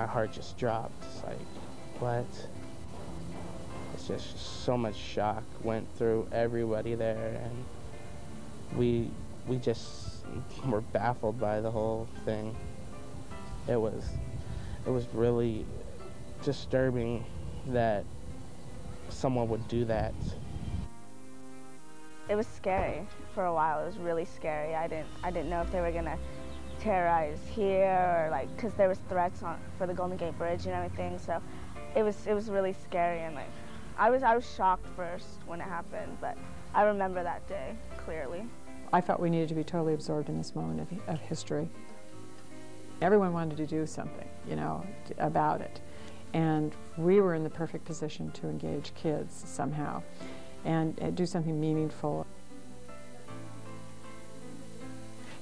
my heart just dropped. It's like, what? It's just so much shock went through everybody there, and we we just were baffled by the whole thing. It was it was really disturbing that someone would do that. It was scary for a while. It was really scary. I didn't I didn't know if they were gonna terrorize here or like because there was threats on for the Golden Gate Bridge and everything. So it was it was really scary and like I was I was shocked first when it happened, but I remember that day clearly. I felt we needed to be totally absorbed in this moment of, of history. Everyone wanted to do something, you know, about it. And we were in the perfect position to engage kids somehow and, and do something meaningful.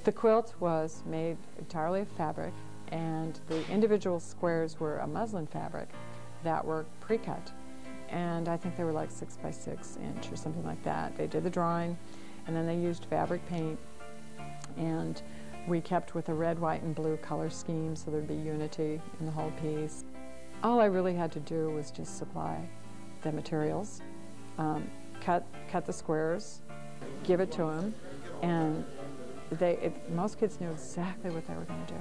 The quilt was made entirely of fabric and the individual squares were a muslin fabric that were pre-cut. And I think they were like six by six inch or something like that. They did the drawing and then they used fabric paint and we kept with a red, white, and blue color scheme so there'd be unity in the whole piece. All I really had to do was just supply the materials, um, cut, cut the squares, give it to them, and they, it, most kids knew exactly what they were going to do.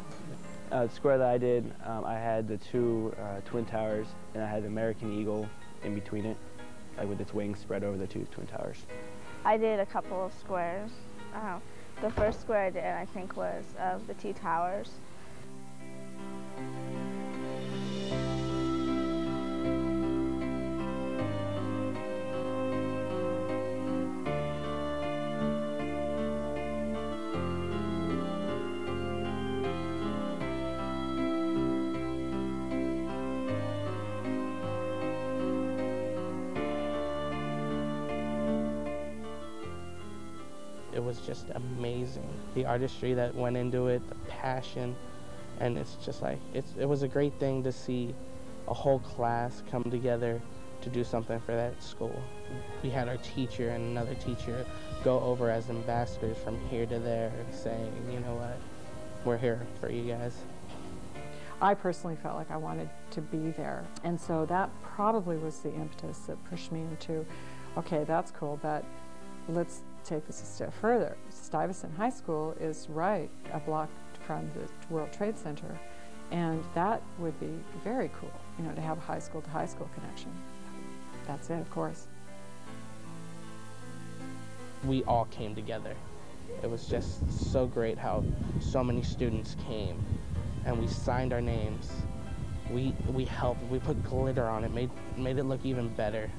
Uh, the square that I did, um, I had the two uh, twin towers, and I had the American Eagle in between it, like with its wings spread over the two twin towers. I did a couple of squares. Uh, the first square I did, I think, was of the two towers. Was just amazing. The artistry that went into it, the passion, and it's just like it's it was a great thing to see a whole class come together to do something for that school. We had our teacher and another teacher go over as ambassadors from here to there saying, you know what, we're here for you guys. I personally felt like I wanted to be there. And so that probably was the impetus that pushed me into, okay, that's cool, but let's take this a step further. Stuyvesant High School is right a block from the World Trade Center, and that would be very cool, you know, to have a high school to high school connection. That's it, of course. We all came together. It was just so great how so many students came and we signed our names. We we helped, we put glitter on it, made made it look even better.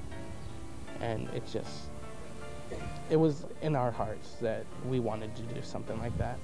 And it just it was in our hearts that we wanted to do something like that.